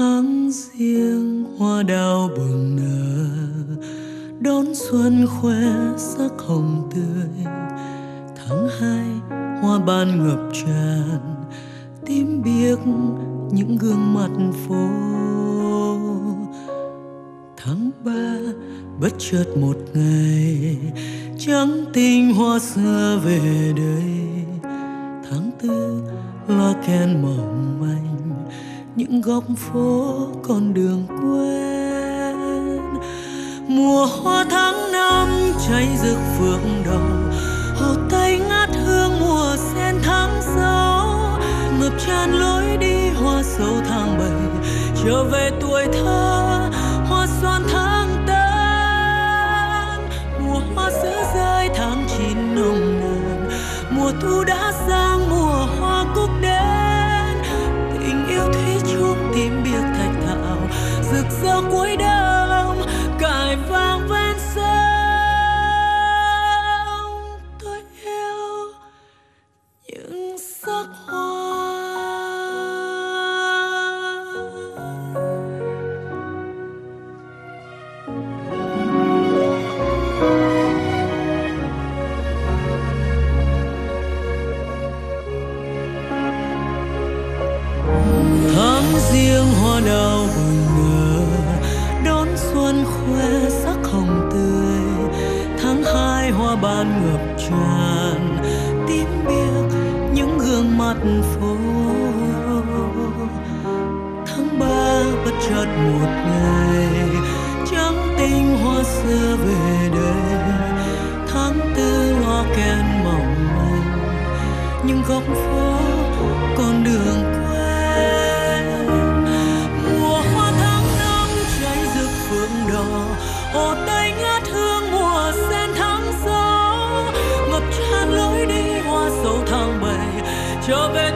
tháng riêng hoa đào bừng nở, đón xuân khoe sắc hồng tươi. Tháng hai, hoa ban ngập tràn, tím biếc những gương mặt phố. Tháng ba, bất chợt một ngày, trắng tinh hoa xưa về đây tháng tư loa kèn mỏng manh những góc phố con đường quen. Mùa hoa tháng năm cháy rực phượng đầu hồ tây ngát hương mùa sen tháng sáu. Ngập tràn lối đi hoa sầu tháng bảy, trở về tuổi thơ, hoa xoan tháng sắc hoa tháng riêng hoa đào bừng nở đón xuân khoe sắc hồng tươi. Tháng hai hoa ban ngập tràn mặt phố. Tháng ba bất chợt một ngày, trắng tinh hoa xưa về đây tháng tư hoa kèn mỏng manh, nhưng góc phố con đường bảy trở